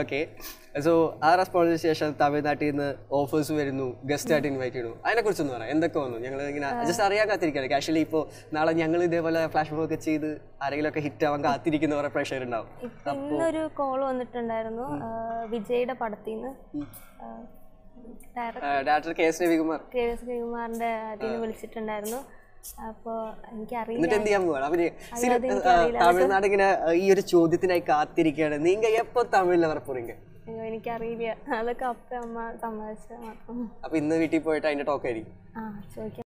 Okay so ആ റെസ്പോൺസിന് ശേഷം തമിഴ്നാട്ടിൽ നിന്ന് ഓഫേഴ്സ് വരുന്നു. ഗസ്റ്റ് ആയിട്ട് ഇൻവൈറ്റ് ചെയ്യുന്നു അതിനെ കുറിച്ചൊന്ന് പറയാം. എന്തൊക്കെ വന്നു? ഞങ്ങൾ ഇങ്ങനെ ജസ്റ്റ് അറിയാൻ കാത്തിരിക്കുകയാണ് ആക്ച്വലി ഇപ്പോൾ നാളെ ഞങ്ങൾ ഇതേപോലെ ഫ്ലാഷ് മോക്ക് ഒക്കെ ചെയ്ത് ആരെങ്കിലും ഒക്കെ ഹിറ്റ് ആവാൻ കാത്തിരിക്കുന്ന കുറെ പ്രഷർ ഉണ്ടാവും. ഇന്നൊരു കോൾ വന്നിട്ടുണ്ടായിരുന്നു. വിജയുടെ പടത്തിൽ നിന്ന് director K S Ravikumar. K S രവികുമാറിന്റെ വിളിച്ചിട്ടുണ്ടായിരുന്നു. അപ്പോൾ തമിഴ്നാട് ഇങ്ങനെ ഈ ഒരു ചോദ്യത്തിനായി കാത്തിരിക്കുകയാണ്. നിങ്ങൾ എപ്പോ തമിഴിൽ വരപ്പുറീങ്ക എനിക്കറിയില്ല. അതൊക്കെ അപ്പ അമ്മ സമ്മതിച്ചത് മാത്രം. അപ്പൊ ഇന്ന് വീട്ടിൽ പോയിട്ട് അതിന്റെ ടോക്ക് ആയിരിക്കും. ആ